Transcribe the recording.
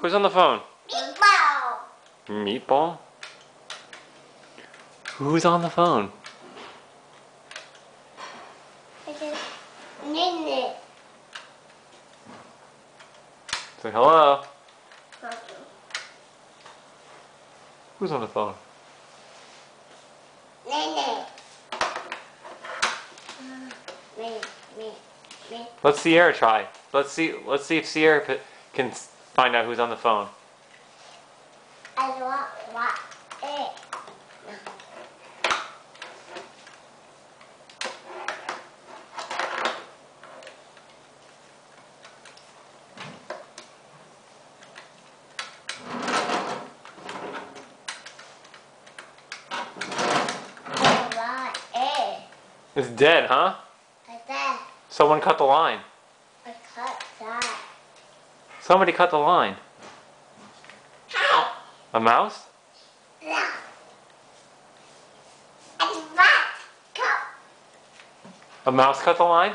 Who's on the phone? Meatball. Meatball? Who's on the phone? It is Nene. Say hello. Who's on the phone? Nene. Me, me, me. Let Sierra try. Let's see. Let's see if Sierra can find out who's on the phone. I want what it. I want it. It's dead, huh? Someone cut the line. I cut that. Somebody cut the line. Hi. A mouse? No. I want cup. A mouse cut the line?